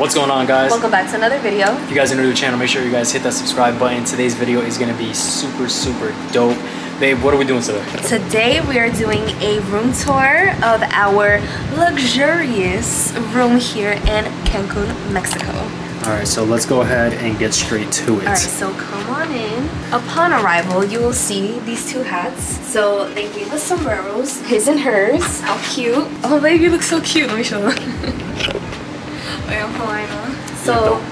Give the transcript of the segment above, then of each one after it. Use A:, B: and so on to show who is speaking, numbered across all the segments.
A: What's going on guys?
B: Welcome back to another video.
A: If you guys are new to the channel, make sure you guys hit that subscribe button. Today's video is gonna be super, super dope. Babe, what are we doing today?
B: Today we are doing a room tour of our luxurious room here in Cancun, Mexico.
A: All right, so let's go ahead and get straight to it.
B: All right, so come on in. Upon arrival, you will see these two hats. So they gave us sombreros, his and hers. How cute. Oh, baby, you look so cute. Let me show them. Wait, I'm flying on. So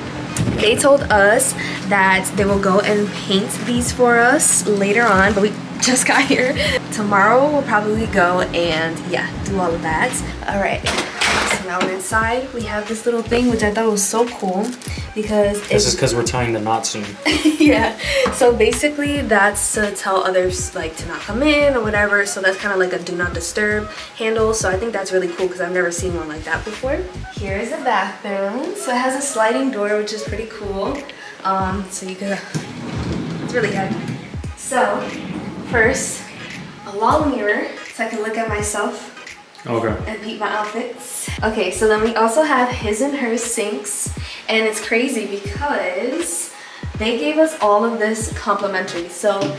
B: they told us that they will go and paint these for us later on, but we just got here. Tomorrow we'll probably go and yeah, do all of that. All right, now we're inside. We have this little thing, which I thought was so cool because
A: This is because we're tying the knot soon.
B: yeah. So basically that's to tell others like to not come in or whatever so that's kind of like a do not disturb handle so i think that's really cool because i've never seen one like that before. Here is the bathroom. So it has a sliding door which is pretty cool. Um so you can it's really good. So first a long mirror so i can look at myself
A: Okay.
B: and peep my outfits. Okay, so then we also have his and her sinks. And it's crazy because they gave us all of this complimentary. So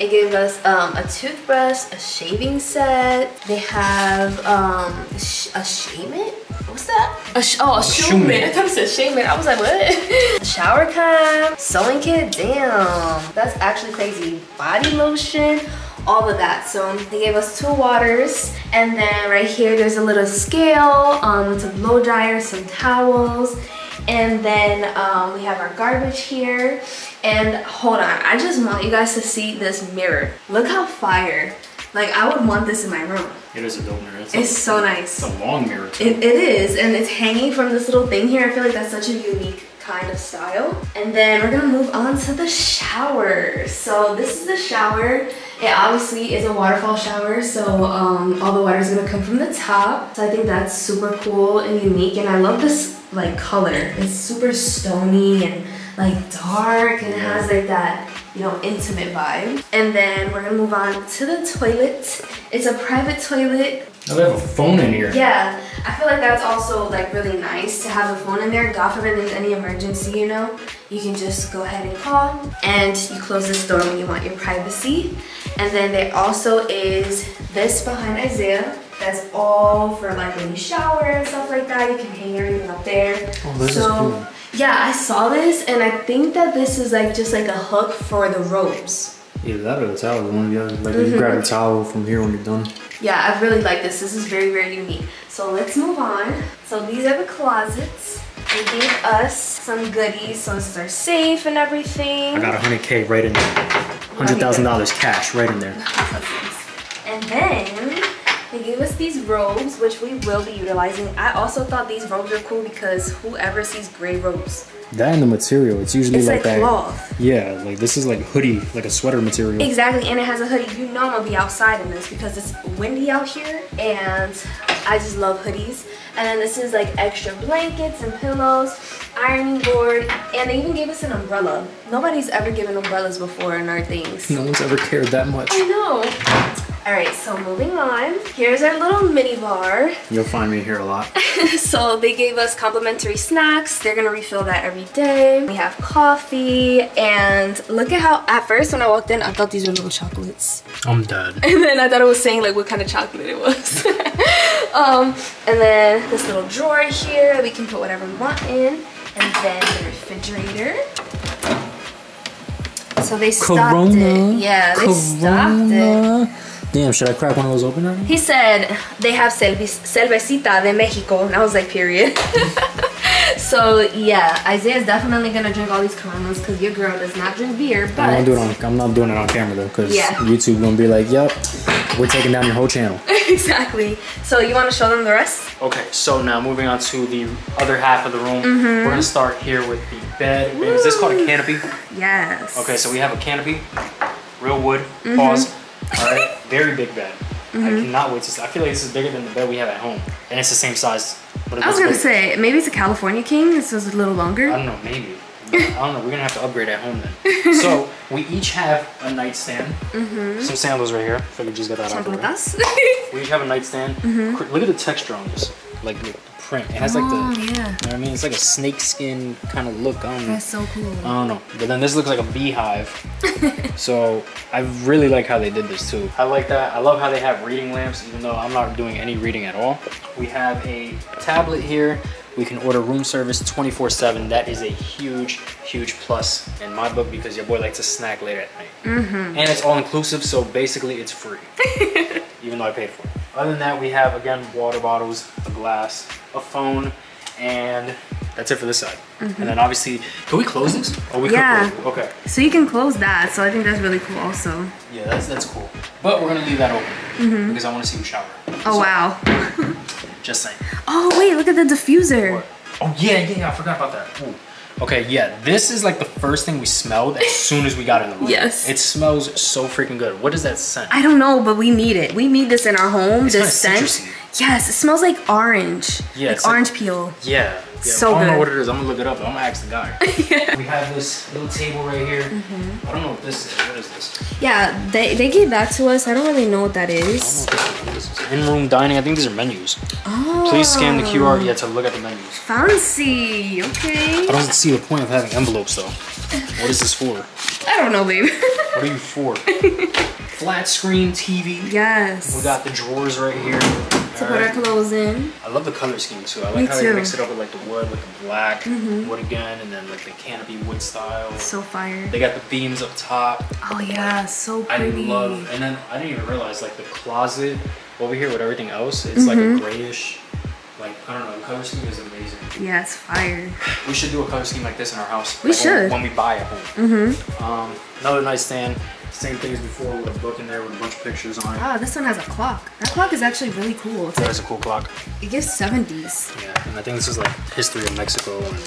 B: it gave us um, a toothbrush, a shaving set. They have um, sh a shaman? What's that? A sh oh, a
A: shoe mitt.
B: I thought it said shaman. I was like, what? Shower cap, sewing kit. Damn, that's actually crazy. Body lotion all of that. So they gave us two waters and then right here there's a little scale, um, a blow dryer, some towels, and then um, we have our garbage here. And hold on, I just want you guys to see this mirror. Look how fire. Like I would want this in my room.
A: It is a dope mirror. It's,
B: It's
A: a,
B: so nice.
A: it's a long mirror too.
B: It, it is, and it's hanging from this little thing here. I feel like that's such a unique kind of style. And then we're gonna move on to the shower. So this is the shower. It obviously is a waterfall shower, so um, all the water is gonna come from the top. So I think that's super cool and unique, and I love this like color. It's super stony and like dark, and it has like that you know, intimate vibe. And then we're gonna move on to the toilet. It's a private toilet.
A: Oh, they have a phone in here.
B: Yeah, I feel like that's also like really nice to have a phone in there. God forbid there's any emergency, you know, you can just go ahead and call. And you close this door when you want your privacy. And then there also is this behind Isaiah. That's all for like when you shower and stuff like that. You can hang everything up there.
A: Oh, this is
B: so,
A: cool.
B: Yeah, I saw this and I think that this is like just like a hook for the robes.
A: Yeah, that or the towel, one of the other. Like
B: Mm-hmm.
A: you grab a towel from here when you're done.
B: Yeah, I really like this. This is very, very unique. So let's move on. So these are the closets. They gave us some goodies. So this is our safe and everything.
A: I got a hundred K right in there. Hundred thousand dollars cash right in there.
B: And then they gave us these robes, which we will be utilizing. I also thought these robes are cool because whoever sees gray robes,
A: That and the material, it's usually
B: it's
A: like,
B: like
A: that.
B: cloth.
A: Yeah, like this is like hoodie, like a sweater material.
B: Exactly, and it has a hoodie. You know I'm gonna be outside in this because it's windy out here and I just love hoodies. And then this is like extra blankets and pillows, ironing board, and they even gave us an umbrella. Nobody's ever given umbrellas before in our things.
A: No one's ever cared that much.
B: I know. All right, so moving on. Here's our little mini bar.
A: You'll find me here a lot.
B: so they gave us complimentary snacks. They're gonna refill that every day. We have coffee, and look at how, at first when I walked in, I thought these were little chocolates.
A: I'm dead.
B: And then I thought it was saying like what kind of chocolate it was. um, and then this little drawer here we can put whatever we want in. And then the refrigerator. So they stopped it. Yeah, they stopped it.
A: Damn, should I crack one of those open right now?
B: He said they have cerve- cervecita de Mexico. And I was like, period. so yeah, Isaiah's definitely gonna drink all these coronas because your girl does not drink beer. But
A: I'm, on, I'm not doing it on camera though, because
B: Yeah.
A: YouTube gonna be like, yep, we're taking down your whole channel.
B: Exactly. So you want to show them the rest?
A: Okay, so now moving on to the other half of the room.
B: Mm-hmm.
A: We're gonna start here with the bed. Babe, Is this called a canopy?
B: Yes.
A: Okay, so we have a canopy, real wood,
B: Mm-hmm.
A: pause. All right, very big bed. I cannot wait to see. I feel like this is bigger than the bed we have at home, and it's the same size. But it
B: I was gonna say maybe it's a California King. This is a little longer.
A: I don't know, maybe. I don't know. We're gonna have to upgrade at home then. so we each have a nightstand. Mm-hmm. Some sandals right here. If I could just get that out of the way.
B: Chancletas.
A: We each have a nightstand. Mm-hmm. Cr- Look at the texture on this. Like the print. It has like the,
B: oh,
A: you know
B: yeah.
A: what I mean? It's like a snake skin kind of look. I don't,
B: That's so cool.
A: I don't know. But then this looks like a beehive. so I really like how they did this too. I like that. I love how they have reading lamps, even though I'm not doing any reading at all. We have a tablet here. We can order room service 24-7. That is a huge, huge plus in my book because your boy likes to snack later at night.
B: Mm-hmm.
A: And it's all inclusive, so basically it's free. even though I paid for it. Other than that, we have, again, water bottles, a glass, a phone, and that's it for this side. And then obviously, can we close this? Oh, we.
B: Yeah.
A: could close. Okay.
B: So you can close that. So I think that's really cool also.
A: Yeah, that's that's cool. But we're gonna leave that open because I want to see you shower.
B: Oh, wow.
A: Just saying.
B: Oh, wait, look at the diffuser.
A: Oh yeah, yeah, yeah. I forgot about that. Ooh. Okay, yeah. This is like the first thing we smelled as soon as we got in the room.
B: Yes.
A: It smells so freaking good. What is that scent?
B: I don't know, but we need it. We need this in our home.
A: It's
B: this scent.
A: citrusy.
B: Yes, it smells like orange.
A: Yeah, like
B: orange peel.
A: Yeah. yeah.
B: So
A: I don't know what it is. I'm gonna look it up. I'm gonna ask the guy. We have this little table right here.
B: Mm-hmm.
A: I don't know what this is. What is this?
B: Yeah, they, they gave that to us. I don't really know what that
A: is.
B: Is.
A: know what this is. In-room dining. I think these are menus.
B: Oh.
A: Please scan the QR yeah, to look at the menus.
B: Fancy. Okay.
A: I don't see the point of having envelopes though. What is this for?
B: I don't know, babe.
A: What are you for? Flat screen TV.
B: yes.
A: We got the drawers right here.
B: to put our clothes in.
A: I love the color scheme too. I like
B: Me
A: how
B: too. Mm-hmm.
A: they mix it up with like the wood, like the black wood again, and then like the canopy wood style.
B: So fire.
A: They got the beams up top.
B: Oh yeah, so
A: I
B: pretty.
A: love, and then I didn't even realize like the closet over here with everything else. It's like
B: Mm-hmm.
A: a grayish, like I don't know. The color scheme is amazing.
B: Yeah, it's fire.
A: We should do a color scheme like this in our house.
B: We
A: like, when-
B: should.
A: when we buy a home. Mm-hmm. Um, another nightstand. Same thing as before with a book in there with a bunch of pictures on it.
B: Wow, this one has a clock. That clock is actually really cool. It's
A: That
B: like,
A: a cool clock.
B: it gives 70s.
A: Yeah, and I think this is like history of Mexico and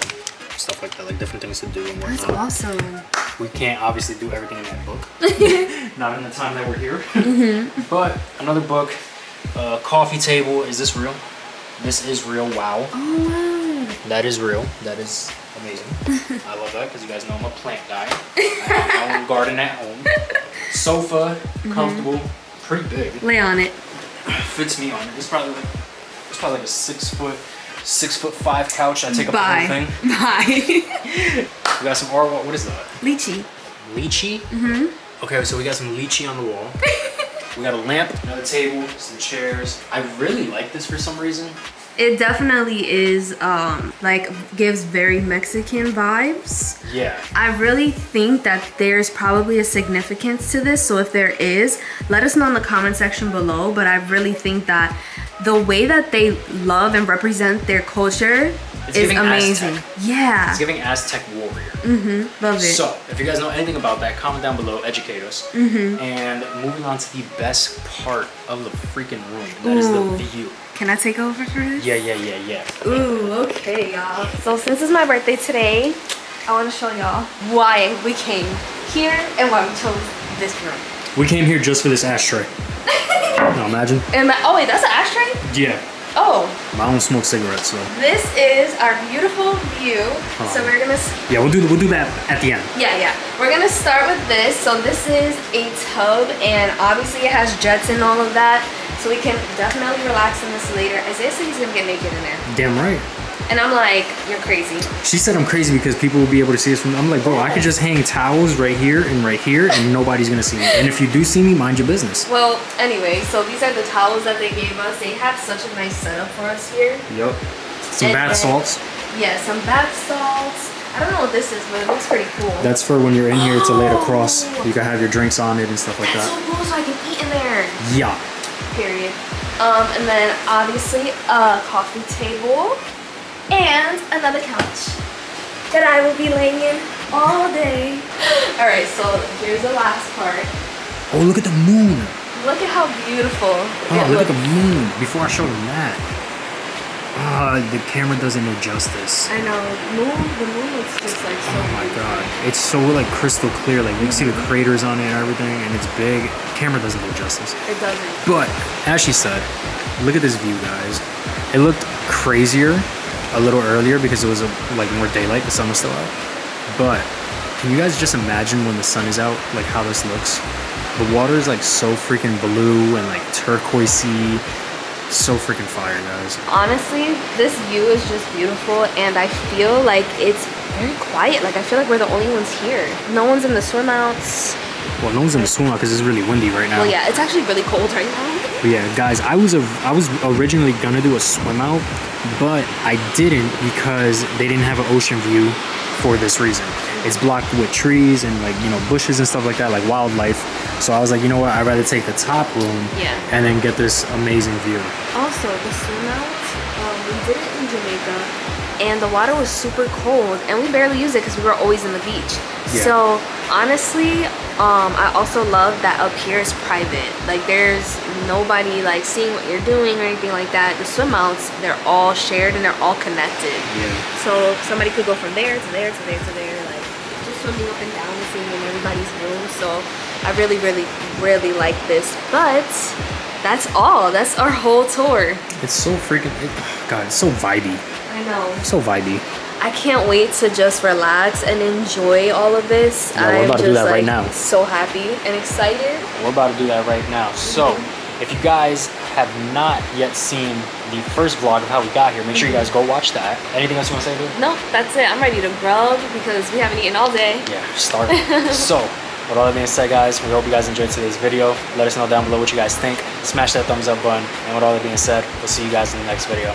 A: stuff like that, like different things to do and
B: That's
A: whatnot.
B: awesome.
A: We can't obviously do everything in that book, not in the time that we're here.
B: Mm-hmm.
A: but another book, uh, coffee table. Is this real? This is real. Wow,
B: Oh
A: that is real. That is amazing. I love that because you guys know I'm a plant guy. I have my own garden at home. Sofa,
B: Mm-hmm.
A: comfortable, pretty big.
B: Lay on it.
A: Fits me on it. It's probably like it's probably like a six foot, six foot five couch. I take up the whole thing.
B: Bye.
A: We got some art. What is that?
B: Lychee.
A: Lychee. Mm-hmm. Okay, so we got some lychee on the wall. we got a lamp, another table, some chairs. I really like this for some reason.
B: It definitely is um like gives very Mexican vibes.
A: Yeah.
B: I really think that there's probably a significance to this. So if there is, let us know in the comment section below. But I really think that the way that they love and represent their culture
A: It's
B: is
A: giving
B: amazing.
A: Aztec.
B: Yeah.
A: It's giving Aztec warrior.
B: Love it.
A: So, if you guys know anything about that, comment down below, educate us.
B: Mm-hmm.
A: And moving on to the best part of the freaking room, that is
B: Ooh.
A: the view.
B: Can I take over for this?
A: Yeah, yeah, yeah, yeah.
B: Ooh, okay, y'all. So since it's my birthday today, I want to show y'all why we came here and why we chose this room.
A: We came here just for this ashtray. no, imagine.
B: And oh wait, that's an ashtray?
A: Yeah.
B: Oh,
A: I don't smoke cigarettes, so.
B: this is our beautiful view. So we're gonna,
A: Yeah, we'll do we'll do that at the end.
B: yeah, yeah. We're gonna start with this. So this is a tub and obviously it has jets and all of that. So we can definitely relax in this later. Isaiah said he's gonna get naked in there.
A: Damn right.
B: And I'm like, you're crazy.
A: She said I'm crazy because people will be able to see us from. I'm like, bro, I could just hang towels right here and right here, and nobody's gonna see me. And if you do see me, mind your business.
B: Well, anyway, so these are the towels that they gave us. They have such a nice setup for us here.
A: Yep. Some
B: And
A: bath
B: then-
A: salts.
B: Yeah, some bath salts. I don't know what this is, but it looks pretty cool.
A: That's for when you're in here to lay it across.
B: Oh.
A: You can have your drinks on it and stuff like
B: That's so
A: that.
B: cool, so I can eat in there.
A: Yeah.
B: Period. Um, and then obviously a coffee table and another couch that I will be laying in all day. All right, so here's the last part.
A: Oh, look at the moon.
B: Look at how beautiful
A: Oh,
B: it
A: look at the moon. Before I show them that. Ah, the camera doesn't do justice.
B: I know, moon. The moon looks just like so.
A: Oh my
B: beautiful.
A: god. It's so like crystal clear. Like you can see the craters on it and everything, and it's big. Camera doesn't do justice.
B: It doesn't.
A: But as she said, look at this view, guys. It looked crazier a little earlier because it was a, like more daylight. The sun was still out. But can you guys just imagine when the sun is out, like how this looks? The water is like so freaking blue and like turquoisey. So freaking fire, guys.
B: Honestly, this view is just beautiful and I feel like it's very quiet. Like I feel like we're the only ones here. No one's in the swim outs.
A: Well, no one's in the swim out because it's really windy right now.
B: Well, yeah, it's actually really cold right now.
A: But yeah, guys, I was a, I was originally gonna do a swim out, but I didn't because they didn't have an ocean view for this reason. It's blocked with trees and like you know bushes and stuff like that, like wildlife. So I was like, you know what? I'd rather take the top room
B: Yeah.
A: and then get this amazing view.
B: Also, the swim out, um, we did it in Jamaica, and the water was super cold, and we barely used it because we were always in the beach.
A: Yeah.
B: So honestly, um, I also love that up here is private. Like there's nobody like seeing what you're doing or anything like that. The swim outs, they're all shared and they're all connected.
A: Yeah.
B: So somebody could go from there to there to there to there, like just swimming up and down and seeing in everybody's room. So I really, really, really like this. But that's all. That's our whole tour.
A: It's so freaking. It, God, it's so vibey.
B: I know.
A: So vibey.
B: I can't wait to just relax and enjoy all of this.
A: Yeah, we're
B: I'm
A: about to
B: just
A: do that right
B: like
A: now.
B: so happy and excited.
A: We're about to do that right now. So, mm-hmm. if you guys have not yet seen the first vlog of how we got here, make sure you guys go mm-hmm. watch that. Anything else you want to say, dude?
B: No, that's it. I'm ready to grub because we haven't eaten all day.
A: Yeah, start. so, with all that being said, guys, we hope you guys enjoyed today's video. Let us know down below what you guys think. Smash that thumbs up button. And with all that being said, we'll see you guys in the next video.